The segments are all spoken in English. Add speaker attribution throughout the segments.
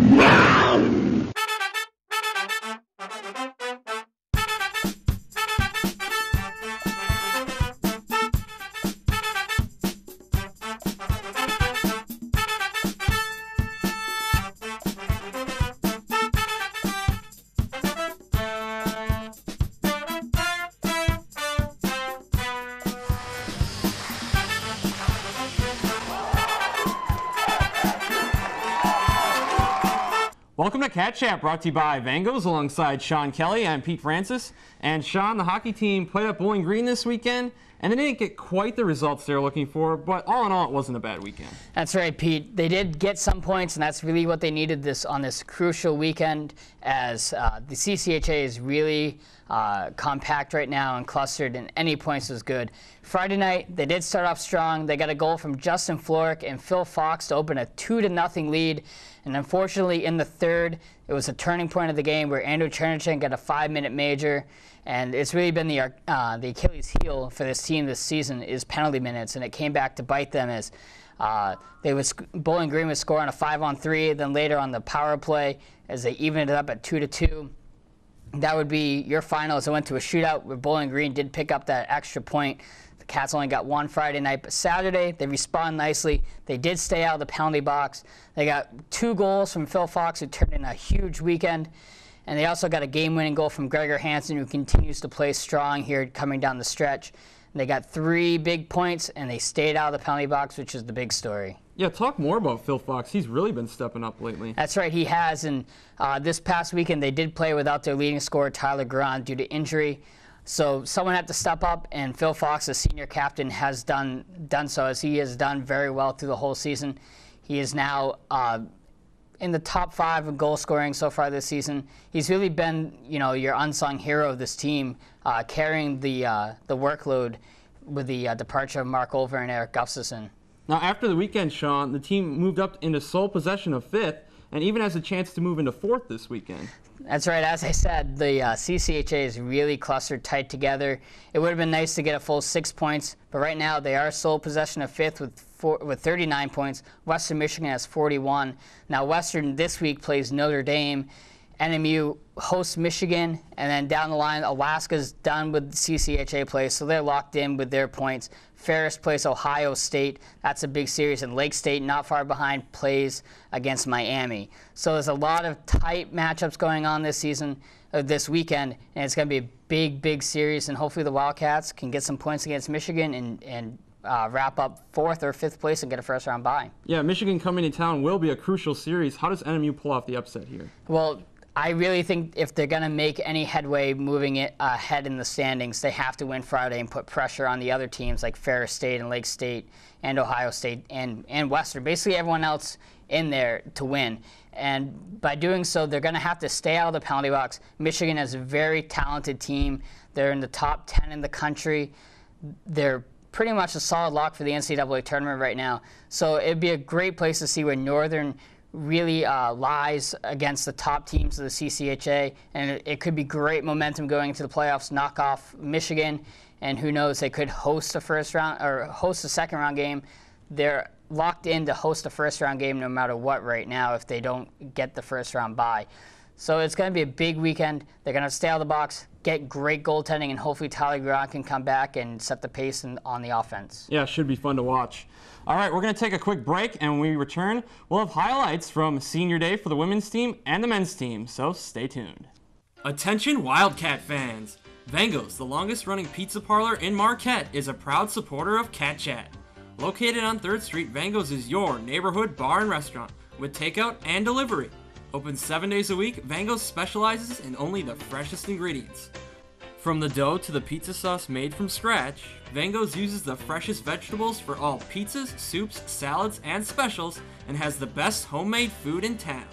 Speaker 1: Welcome Cat Chat, brought to you by Vangos alongside Sean Kelly. I'm Pete Francis. And Sean, the hockey team played at Bowling Green this weekend, and they didn't get quite the results they were looking for, but all in all, it wasn't a bad weekend.
Speaker 2: That's right, Pete. They did get some points, and that's really what they needed this on this crucial weekend, as uh, the CCHA is really uh, compact right now and clustered, and any points was good. Friday night, they did start off strong. They got a goal from Justin Florek and Phil Fox to open a two to nothing lead. And unfortunately, in the third, it was a turning point of the game where Andrew Chernyshyn got a five-minute major, and it's really been the uh, the Achilles heel for this team this season is penalty minutes, and it came back to bite them as uh, they was Bowling Green would score on a five-on-three, then later on the power play as they evened it up at two to two. That would be your final as it went to a shootout where Bowling Green did pick up that extra point Cats only got one Friday night, but Saturday they respond nicely. They did stay out of the penalty box. They got two goals from Phil Fox, who turned in a huge weekend. And they also got a game winning goal from Gregor Hansen, who continues to play strong here coming down the stretch. They got three big points, and they stayed out of the penalty box, which is the big story.
Speaker 1: Yeah, talk more about Phil Fox. He's really been stepping up lately.
Speaker 2: That's right, he has. And uh, this past weekend, they did play without their leading scorer, Tyler Gron, due to injury. So someone had to step up, and Phil Fox, the senior captain, has done done so as he has done very well through the whole season. He is now uh, in the top five in goal scoring so far this season. He's really been, you know, your unsung hero of this team, uh, carrying the uh, the workload with the uh, departure of Mark Olver and Eric Gustafsson.
Speaker 1: Now, after the weekend, Sean, the team moved up into sole possession of fifth and even has a chance to move into fourth this weekend.
Speaker 2: That's right. As I said, the uh, CCHA is really clustered tight together. It would have been nice to get a full six points, but right now they are sole possession of fifth with four, with 39 points. Western Michigan has 41. Now Western this week plays Notre Dame. NMU hosts Michigan, and then down the line, Alaska's done with CCHA play, so they're locked in with their points. Ferris plays Ohio State. That's a big series, and Lake State, not far behind, plays against Miami. So there's a lot of tight matchups going on this season, uh, this weekend, and it's going to be a big, big series. And hopefully the Wildcats can get some points against Michigan and and uh, wrap up fourth or fifth place and get a first round bye.
Speaker 1: Yeah, Michigan coming to town will be a crucial series. How does NMU pull off the upset here?
Speaker 2: Well, I really think if they're going to make any headway moving it ahead in the standings, they have to win Friday and put pressure on the other teams like Ferris State and Lake State and Ohio State and, and Western, basically everyone else in there to win. And by doing so, they're going to have to stay out of the penalty box. Michigan is a very talented team. They're in the top 10 in the country. They're pretty much a solid lock for the NCAA tournament right now. So it'd be a great place to see where Northern really uh, lies against the top teams of the CCHA, and it, it, could be great momentum going into the playoffs. Knock off Michigan, and who knows, they could host a first round or host a second round game. They're locked in to host a first round game no matter what right now if they don't get the first round bye. So it's going to be a big weekend. They're going to stay out of the box, get great goaltending, and hopefully Tyler Gron can come back and set the pace in, on the offense.
Speaker 1: Yeah, it should be fun to watch. All right, we're going to take a quick break, and when we return, we'll have highlights from Senior Day for the women's team and the men's team, so stay tuned. Attention Wildcat fans! Vangos, the longest running pizza parlor in Marquette, is a proud supporter of Cat Chat. Located on 3rd Street, Vangos is your neighborhood bar and restaurant with takeout and delivery. Open seven days a week, Vangos specializes in only the freshest ingredients. From the dough to the pizza sauce made from scratch, Vangos uses the freshest vegetables for all pizzas, soups, salads, and specials, and has the best homemade food in town.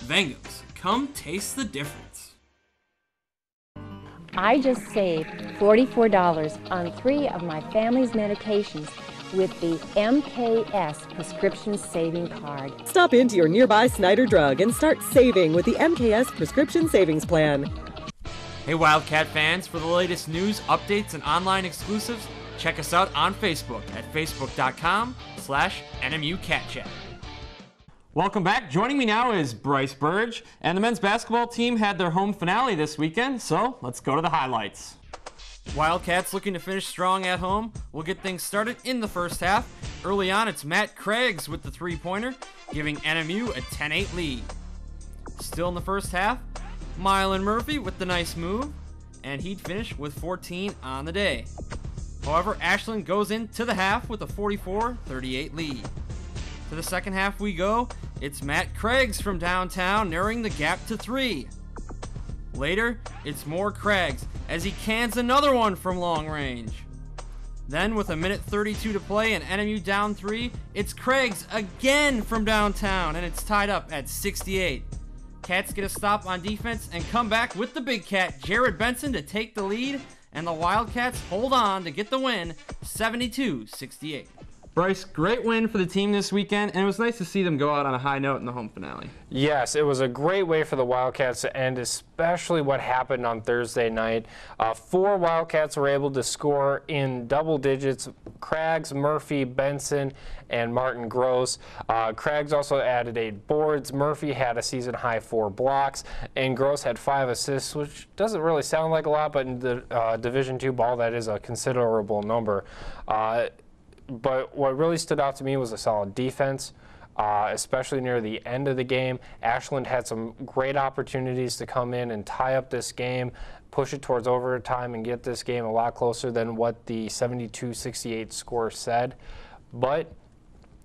Speaker 1: Vangos, come taste the difference.
Speaker 3: I just saved $44 on three of my family's medications with the MKS Prescription Saving Card.
Speaker 4: Stop into your nearby Snyder Drug and start saving with the MKS Prescription Savings Plan.
Speaker 1: Hey Wildcat fans, for the latest news, updates, and online exclusives, check us out on Facebook at facebook.com slash NMUCatChat. Welcome back. Joining me now is Brice Burge, and the men's basketball team had their home finale this weekend, so let's go to the highlights. Wildcats looking to finish strong at home. We'll get things started in the first half. Early on, it's Matt Craggs with the three pointer, giving NMU a 10 8 lead. Still in the first half, Mylan Murphy with the nice move, and he'd finish with 14 on the day. However, Ashland goes into the half with a 44 38 lead. To the second half we go. It's Matt Craggs from downtown narrowing the gap to three. Later, it's more Craggs as he cans another one from long range. Then, with a minute 32 to play and NMU down three, it's Craggs again from downtown and it's tied up at 68. Cats get a stop on defense and come back with the big cat, Jared Benson, to take the lead, and the Wildcats hold on to get the win 72 68. Brice, great win for the team this weekend, and it was nice to see them go out on a high note in the home finale.
Speaker 5: Yes, it was a great way for the Wildcats to end, especially what happened on Thursday night. Uh, four Wildcats were able to score in double digits Craggs, Murphy, Benson, and Martin Gross. Uh, Craggs also added eight boards. Murphy had a season high four blocks, and Gross had five assists, which doesn't really sound like a lot, but in the uh, Division two ball, that is a considerable number. But what really stood out to me was a solid defense. Uh, especially near the end of the game. Ashland had some great opportunities to come in and tie up this game, push it towards overtime, and get this game a lot closer than what the 72 68 score said. But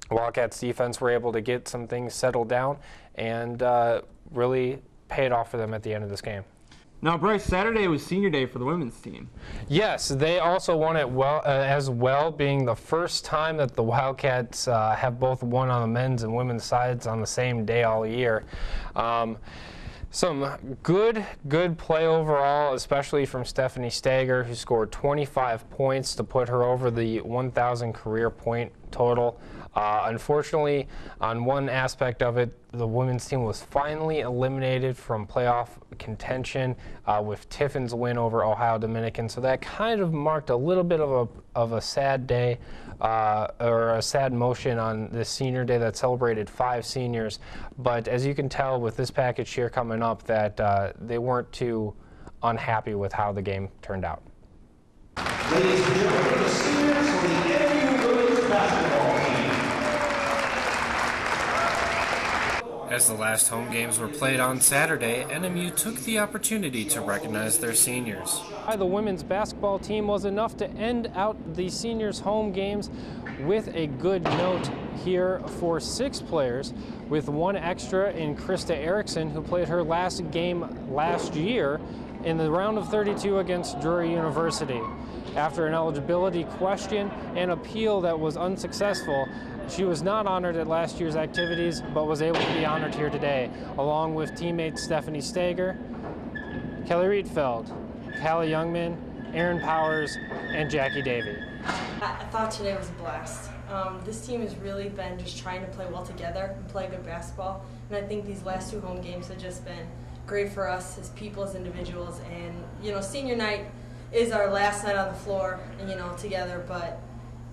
Speaker 5: Wildcats defense were able to get some things settled down and uh, really paid off for them at the end of this game.
Speaker 1: Now, Brice, Saturday was senior day for the women's team.
Speaker 5: Yes, they also won it well uh, as well, being the first time that the Wildcats uh, have both won on the men's and women's sides on the same day all year. Um, some good, good play overall, especially from Stephanie Stager, who scored 25 points to put her over the 1,000 career point total. Uh, unfortunately, on one aspect of it, the women's team was finally eliminated from playoff contention uh, with Tiffin's win over Ohio Dominican. So that kind of marked a little bit of a, of a sad day uh, or a sad motion on this senior day that celebrated five seniors. But as you can tell with this package here coming up, that uh, they weren't too unhappy with how the game turned out. Ladies and gentlemen, the seniors for the NMU women's basketball As the last home games were played on Saturday, NMU took the opportunity to recognize their seniors. The women's basketball team was enough to end out the seniors' home games with a good note here for six players, with one extra in Krista Erickson, who played her last game last year in the round of 32 against Drury University. After an eligibility question and appeal that was unsuccessful, she was not honored at last year's activities, but was able to be honored here today, along with teammates Stephanie Stager, Kelly Rietfeld, Callie Youngman, Aaron Powers, and Jackie Davey.
Speaker 6: I thought today was a blast. Um, this team has really been just trying to play well together and play good basketball, and I think these last two home games have just been great for us as people, as individuals, and you know, senior night is our last night on the floor, and you know, together, but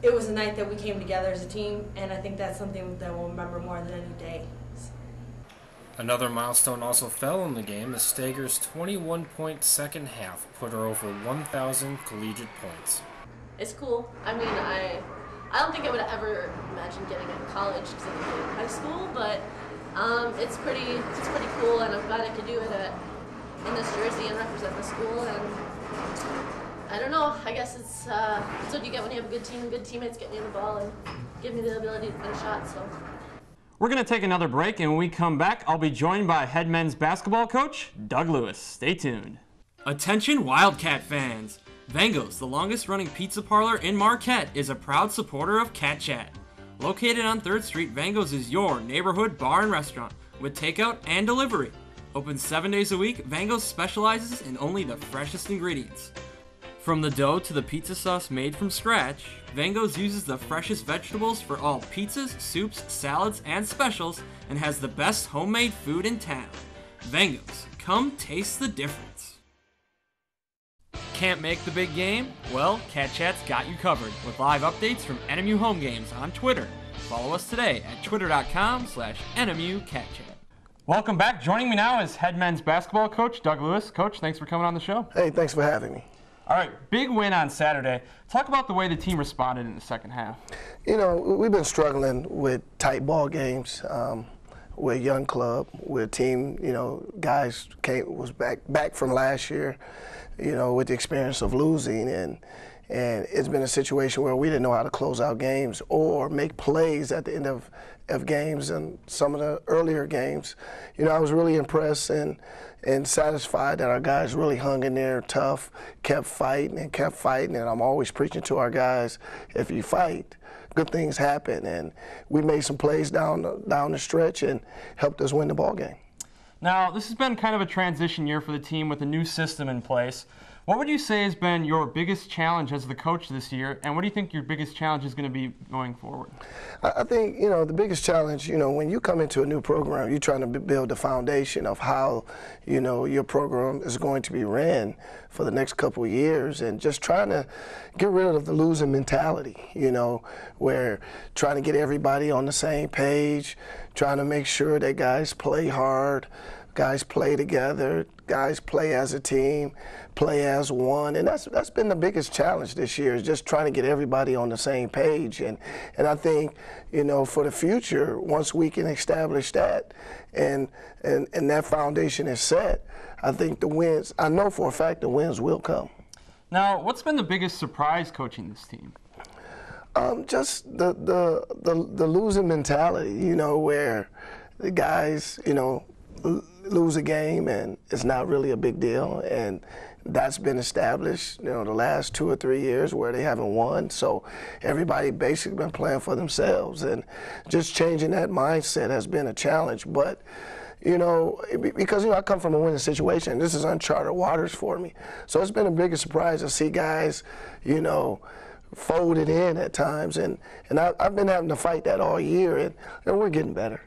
Speaker 6: it was a night that we came together as a team, and I think that's something that we'll remember more than any day.
Speaker 5: Another milestone also fell in the game as Stager's 21 point second half put her over 1,000 collegiate points.
Speaker 7: It's cool. I mean, I I don't think I would ever imagine getting in college because I did in high school, but um, it's pretty it's pretty cool, and I'm glad I could do it at, in this jersey and represent the school. And I don't know. I guess it's uh, it's what you get when you have a good team, good teammates get me the ball and give me the ability to finish shots. So.
Speaker 1: We're going to take another break, and when we come back, I'll be joined by head men's basketball coach Doug Lewis. Stay tuned. Attention, Wildcat fans! Vango's, the longest running pizza parlor in Marquette, is a proud supporter of Cat Chat. Located on 3rd Street, Vango's is your neighborhood bar and restaurant with takeout and delivery. Open seven days a week, Vango's specializes in only the freshest ingredients. From the dough to the pizza sauce made from scratch, Vango's uses the freshest vegetables for all pizzas, soups, salads, and specials, and has the best homemade food in town. Vango's, come taste the difference. Can't make the big game? Well, Cat Chat's got you covered with live updates from NMU home games on Twitter, Follow us today at twitter.com slash NMUCatChat. Welcome back. Joining me now is head men's basketball coach Doug Lewis. Coach, thanks for coming on the show.
Speaker 8: Hey, thanks for having me.
Speaker 1: All right, big win on Saturday. Talk about the way the team responded in the second half.
Speaker 8: You know, we've been struggling with tight ball games. Um, we're a young club. We're a team. You know, guys came was back back from last year. You know, with the experience of losing, and and it's been a situation where we didn't know how to close out games or make plays at the end of of games and some of the earlier games. You know, I was really impressed and and satisfied that our guys really hung in there tough, kept fighting and kept fighting. And I'm always preaching to our guys, if you fight, good things happen. And we made some plays down the, down the stretch and helped us win the ball game.
Speaker 1: Now, this has been kind of a transition year for the team with a new system in place. What would you say has been your biggest challenge as the coach this year, and what do you think your biggest challenge is going to be going forward?
Speaker 8: I think, you know, the biggest challenge, you know, when you come into a new program, you're trying to build the foundation of how, you know, your program is going to be ran for the next couple of years and just trying to get rid of the losing mentality, you know, where trying to get everybody on the same page, trying to make sure that guys play hard, guys play together, guys play as a team, play as one, and that's that's been the biggest challenge this year is just trying to get everybody on the same page. And and I think you know for the future, once we can establish that, and and and that foundation is set, I think the wins. I know for a fact the wins will come.
Speaker 1: Now, what's been the biggest surprise coaching this team?
Speaker 8: Um, just the, the the the losing mentality, you know, where the guys, you know, lose a game and it's not really a big deal. And that's been established, you know, the last two or three years where they haven't won. So everybody basically been playing for themselves, and just changing that mindset has been a challenge. But you know, because you know I come from a winning situation. This is uncharted waters for me, so it's been a bigger surprise to see guys, you know, folded in at times, and and I, have been having to fight that all year, and, and we're getting better.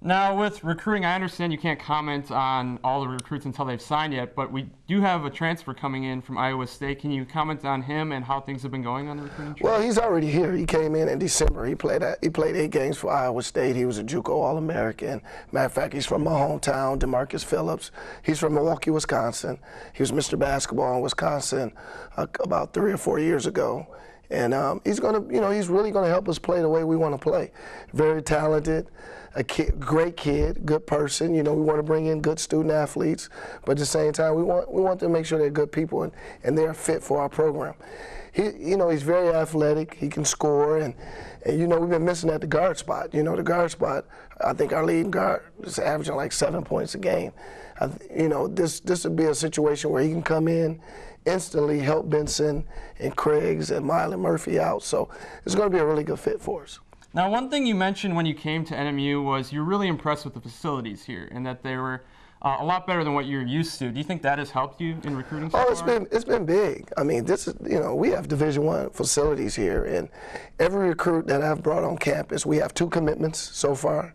Speaker 1: Now, with recruiting, I understand you can't comment on all the recruits until they've signed yet, but we do have a transfer coming in from Iowa State. Can you comment on him and how things have been going on the recruiting?
Speaker 8: Well, he's already here. He came in in December. He played he played eight games for Iowa State. He was a JUCO All-American. Matter of fact, he's from my hometown, Demarcus Phillips. He's from Milwaukee, Wisconsin. He was Mr. Basketball in Wisconsin uh, about three or four years ago. And um, he's going to, you know, he's really going to help us play the way we want to play. Very talented a kid, great kid, good person. You know, we want to bring in good student athletes, but at the same time, we want we want to make sure they're good people and, and they're fit for our program. He, you know, he's very athletic. He can score, and, and you know, we've been missing at the guard spot. You know, the guard spot. I think our leading guard is averaging like seven points a game. I, you know, this this would be a situation where he can come in instantly help Benson and Craggs and Mylan Murphy out. So it's going to be a really good fit for us.
Speaker 1: Now, one thing you mentioned when you came to NMU was you're really impressed with the facilities here and that they were uh, a lot better than what you're used to. Do you think that has helped you in recruiting? So
Speaker 8: oh, it's far? been it's been big. I mean, this is you know we have Division One facilities here, and every recruit that I've brought on campus, we have two commitments so far.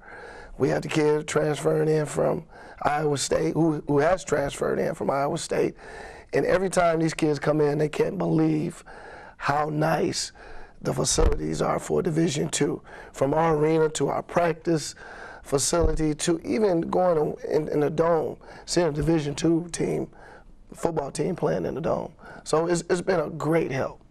Speaker 8: We have the kid transferring in from Iowa State, who who has transferred in from Iowa State, and every time these kids come in, they can't believe how nice the facilities are for Division Two, from our arena to our practice facility to even going in, in the dome, seeing a Division Two team, football team playing in the dome. So it's, it's been a great help.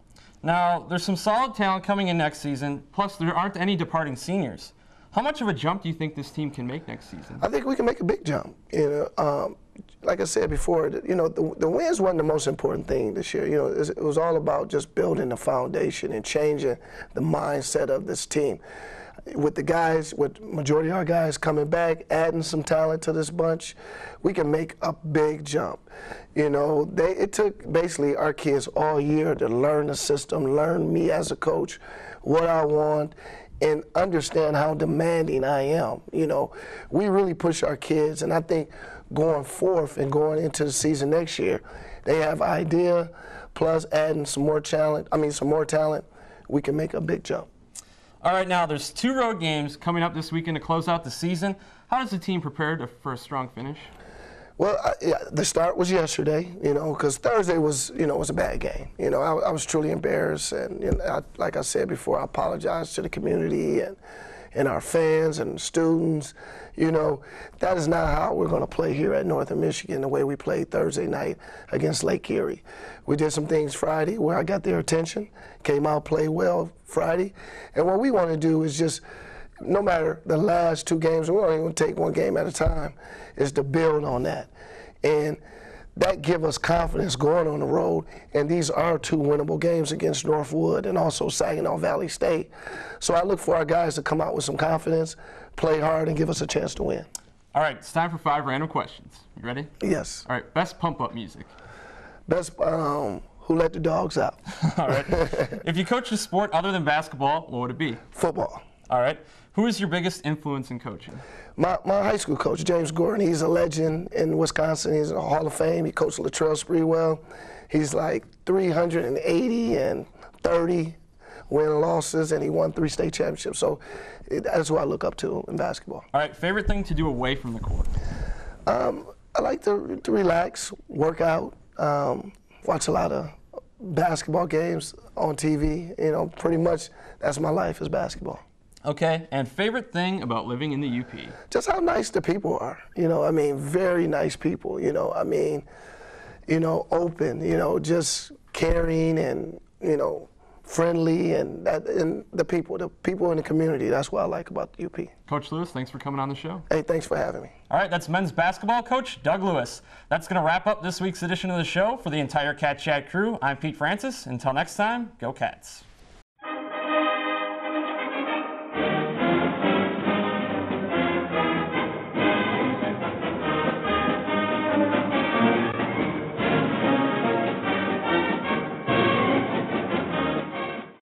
Speaker 1: Now, there's some solid talent coming in next season, plus there aren't any departing seniors. How much of a jump do you think this team can make next season?
Speaker 8: I think we can make a big jump. You know, um, like I said before, you know, the, the wins wasn't the most important thing this year. You know, it was all about just building the foundation and changing the mindset of this team. With the guys, with majority of our guys coming back, adding some talent to this bunch, we can make a big jump. You know, they it took basically our kids all year to learn the system, learn me as a coach, what I want, and understand how demanding I am. You know, we really push our kids, and I think going forth and going into the season next year, they have idea plus adding some more talent. I mean, some more talent, we can make a big jump.
Speaker 1: All right, now there's two road games coming up this weekend to close out the season. How does the team prepare to, for a strong finish?
Speaker 8: Well, I, yeah, the start was yesterday, you know, because Thursday was, you know, was a bad game. You know, I, I was truly embarrassed, and you know, I, like I said before, I apologize to the community and and our fans and students. You know, that is not how we're going to play here at Northern Michigan. The way we played Thursday night against Lake Erie, we did some things Friday where I got their attention, came out, played well Friday, and what we want to do is just no matter the last two games, we're only going to take one game at a time, is to build on that. And that give us confidence going on the road. And these are two winnable games against Northwood and also Saginaw Valley State. So I look for our guys to come out with some confidence, play hard, and give us a chance to win.
Speaker 1: All right, it's time for five random questions. You ready?
Speaker 8: Yes.
Speaker 1: All right, best pump up music.
Speaker 8: Best, um, who let the dogs out?
Speaker 1: All right. if you coached a sport other than basketball, what would it be?
Speaker 8: Football.
Speaker 1: All right. Who is your biggest influence in coaching?
Speaker 8: My, my high school coach, James Gordon, he's a legend in Wisconsin. He's in the Hall of Fame. He coached Latrell Sprewell. He's like 380 and 30 win losses, and he won three state championships. So it, that's who I look up to in basketball.
Speaker 1: All right, favorite thing to do away from the court?
Speaker 8: Um, I like to, to relax, work out, um, watch a lot of basketball games on TV. You know, pretty much that's my life is basketball.
Speaker 1: Okay, and favorite thing about living in the UP?
Speaker 8: Just how nice the people are. You know, I mean, very nice people. You know, I mean, you know, open. You know, just caring and you know, friendly and that and the people, the people in the community. That's what I like about the UP.
Speaker 1: Coach Lewis, thanks for coming on the show.
Speaker 8: Hey, thanks for having me.
Speaker 1: All right, that's men's basketball coach Doug Lewis. That's going to wrap up this week's edition of the show for the entire Cat Chat crew. I'm Pete Francis. Until next time, go Cats.